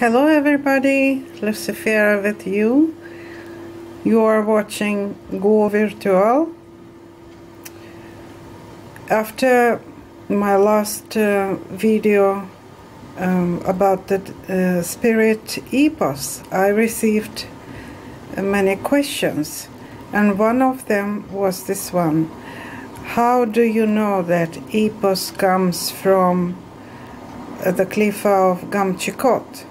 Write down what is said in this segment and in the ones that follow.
Hello everybody, Lucifera with you. You are watching Go Virtual. After my last uh, video um, about the uh, spirit Ipos, I received many questions and one of them was this one. How do you know that Ipos comes from uh, the cliff of Gamchicoth?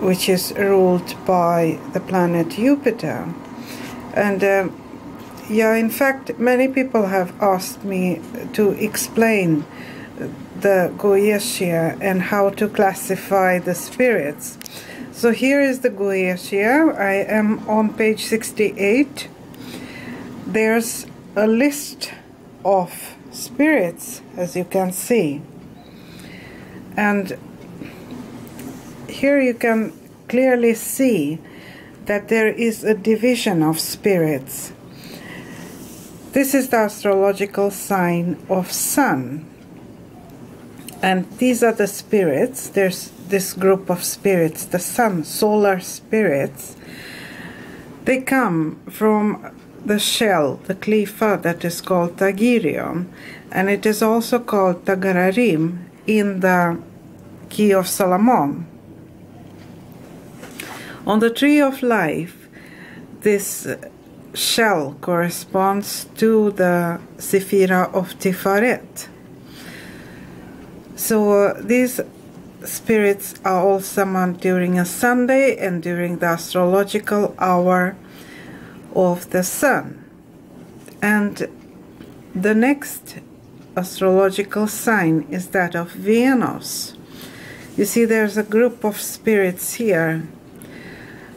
Which is ruled by the planet Jupiter. And uh, yeah, in fact, many people have asked me to explain the Goetia and how to classify the spirits. So here is the Goetia. I am on page 68. There's a list of spirits, as you can see. And here you can clearly see that there is a division of spirits. This is the astrological sign of Sun. And these are the spirits. There's this group of spirits, the Sun, solar spirits. They come from the shell, the Qliphah that is called Tagirion, and it is also called Tagararim in the Key of Solomon. On the tree of life, this shell corresponds to the Sephira of Tiferet. So uh, these spirits are all summoned during a Sunday and during the astrological hour of the sun. And the next astrological sign is that of Venus. You see, there's a group of spirits here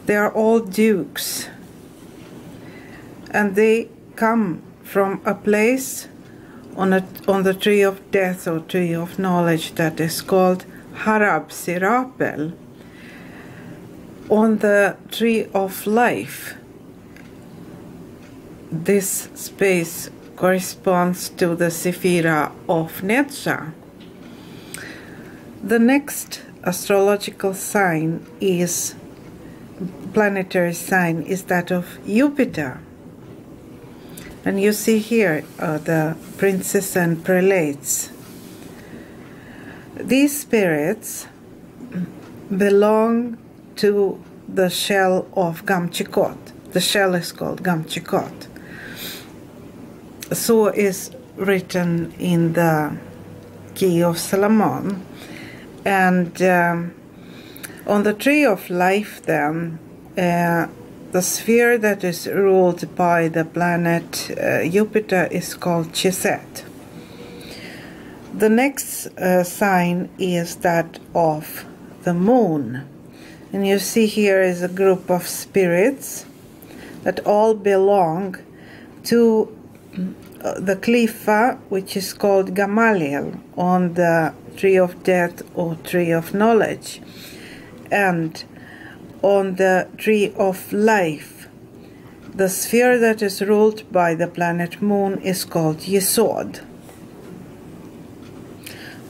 they are all dukes. And they come from a place on, a, on the tree of death or tree of knowledge that is called Harab Sirapel. On the tree of life, this space corresponds to the Sephira of Netzah. The next astrological sign is planetary sign is that of Jupiter. And you see here uh, the princes and prelates. These spirits belong to the shell of Gamchicoth. The shell is called Gamchicoth. So is written in the Key of Solomon. And um, on the tree of life, then, uh, the sphere that is ruled by the planet uh, Jupiter is called Chesed. The next uh, sign is that of the moon. And you see here is a group of spirits that all belong to uh, the Qliphah, which is called Gamaliel, on the tree of death or tree of knowledge and on the tree of life. The sphere that is ruled by the planet moon is called Yesod.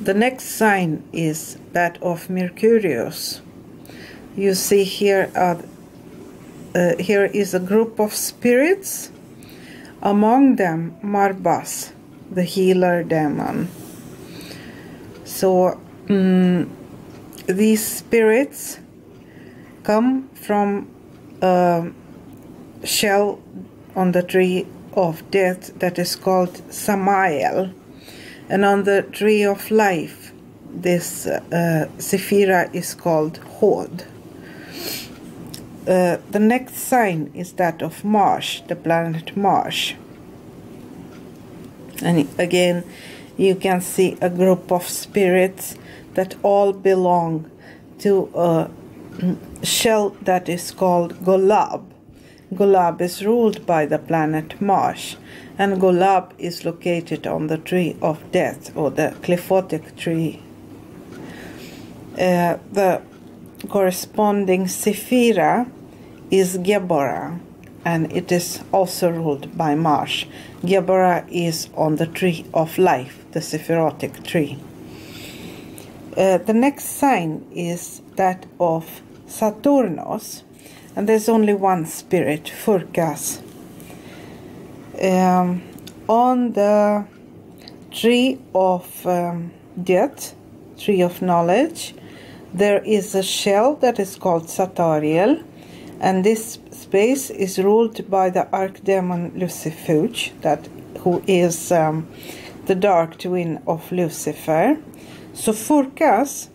The next sign is that of Mercurius. You see here, uh, uh, here is a group of spirits, among them Marbas, the healer demon. So, um, these spirits come from a shell on the tree of death that is called Samael, and on the tree of life, this uh, Sephira is called Hod. Uh, the next sign is that of Mars, the planet Mars. And again, you can see a group of spirits that all belong to a shell that is called Golab. Golab is ruled by the planet Mars, and Golab is located on the tree of death or the Qliphotic tree. Uh, the corresponding Sephira is Geborah, and it is also ruled by Mars. Geborah is on the tree of life, the Sephirotic tree. Uh, the next sign is that of Saturnus, and there's only one spirit, Furcas. Um, on the tree of um, death, tree of knowledge, there is a shell that is called Satariel, and this space is ruled by the archdemon Lucifuge, that who is um, the dark twin of Lucifer. So Furcas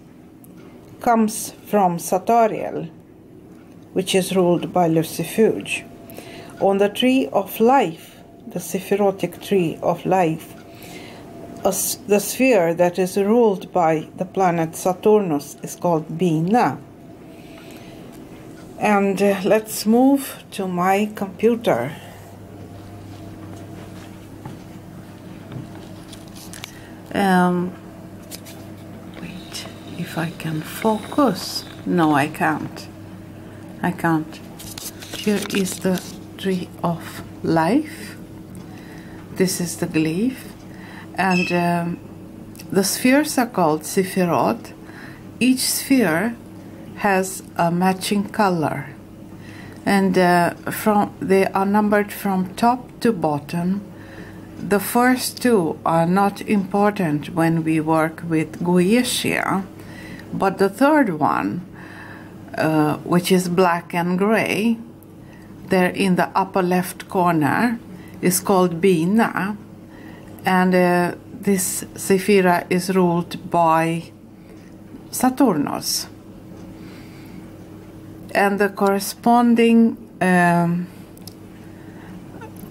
comes from Satariel, which is ruled by Lucifuge. On the tree of life, the Sephirotic tree of life, the sphere that is ruled by the planet Saturnus is called Binah. And uh, let's move to my computer. Um, if I can focus. No, I can't. I can't. Here is the tree of life. This is the glyph. And um, the spheres are called Sephiroth. Each sphere has a matching color. And uh, from they are numbered from top to bottom the first two are not important when we work with Goetia, but the third one, uh, which is black and gray, there in the upper left corner, is called Binah, and uh, this Sephira is ruled by Saturnus. And the corresponding um,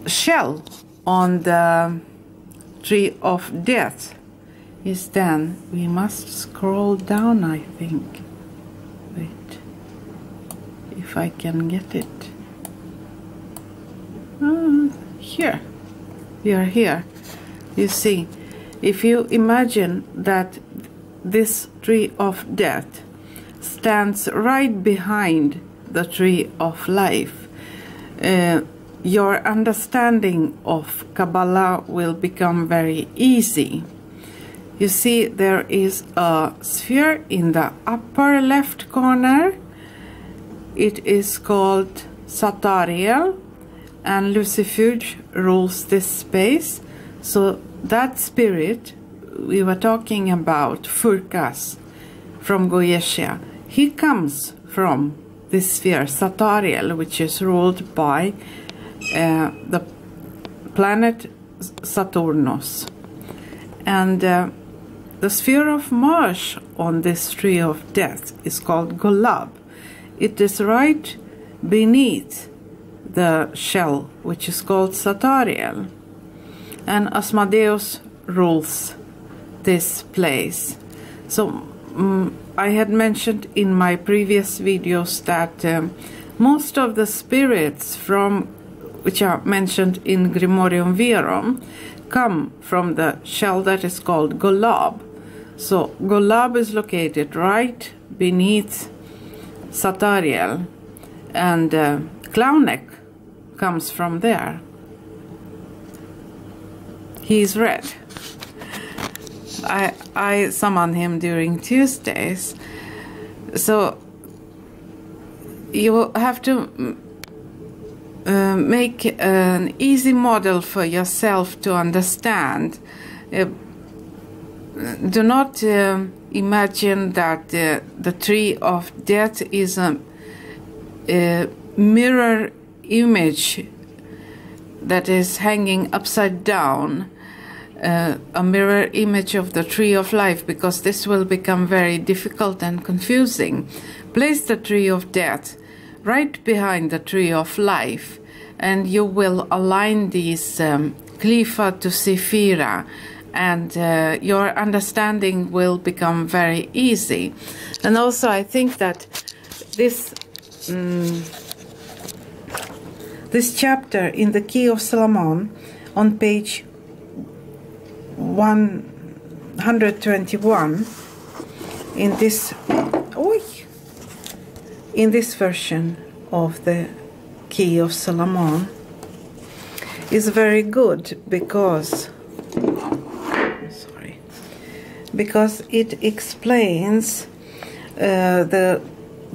shell on the tree of death is then we must scroll down I think. Wait. If I can get it. Uh, here. We are here. You see if you imagine that this tree of death stands right behind the tree of life uh, your understanding of Kabbalah will become very easy. You see, there is a sphere in the upper left corner. It is called Satariel, and Lucifuge rules this space. So, that spirit we were talking about, Furcas from Goetia, he comes from this sphere, Satariel, which is ruled by uh, the planet Saturnus. And uh, the sphere of marsh on this tree of death is called Golab. It is right beneath the shell, which is called Satariel. And Asmodeus rules this place. So um, I had mentioned in my previous videos that um, most of the spirits from which are mentioned in Grimoirium Verum, come from the shell that is called Golab. So Golab is located right beneath Satariel, and uh, Clauneck comes from there. He is red. I I summon him during Tuesdays, so you have to uh, make an easy model for yourself to understand. Uh, do not uh, imagine that the tree of death is a, a mirror image that is hanging upside down. Uh, a mirror image of the tree of life because this will become very difficult and confusing. Place the tree of death right behind the tree of life, and you will align these um, Qliphah to Sephira, and uh, your understanding will become very easy. And also, I think that this. Um, this chapter in the Key of Solomon on page 121 in this in this version of the Key of Solomon is very good because because it explains uh, the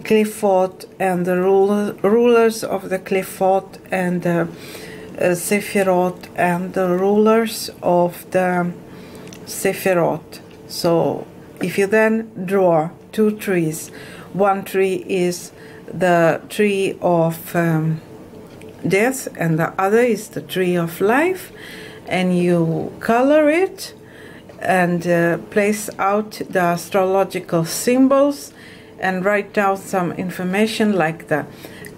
Qliphoth and the ruler, rulers of the Qliphoth and the uh, Sephiroth and the rulers of the Sephiroth. So if you then draw two trees, one tree is the tree of um, death and the other is the tree of life, and you color it and uh, place out the astrological symbols and write down some information like the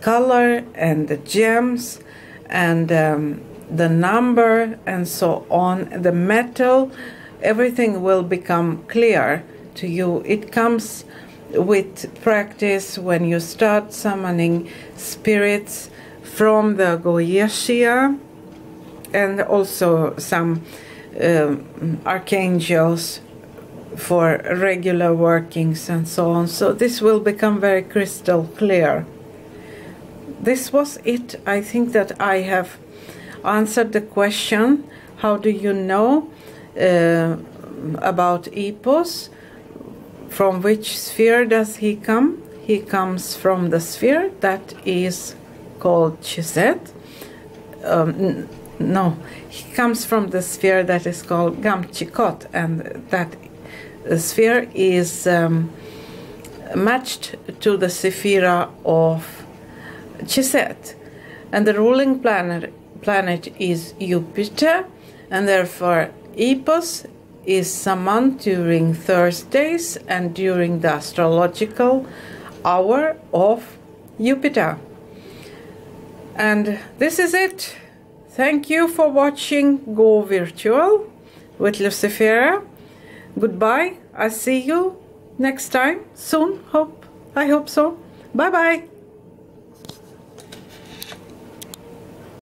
color and the gems and um, the number and so on, the metal, everything will become clear to you. It comes with practice when you start summoning spirits from the Goetia and also some um, archangels for regular workings and so on. So this will become very crystal clear. This was it. I think that I have answered the question how do you know uh, about Ipos? From which sphere does he come? He comes from the sphere that is called Chesed. Um, no, he comes from the sphere that is called Gamchicoth, and that sphere is um, matched to the Sephira of Chesed. And the ruling planet, planet is Jupiter, and therefore Ipos is summoned during Thursdays and during the astrological hour of Jupiter. And this is it. Thank you for watching Go Virtual with Lucifera. Goodbye. I'll see you next time soon. Hope I hope so. Bye bye.